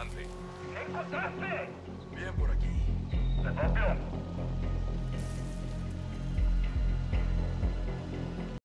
Adelante. ¿Qué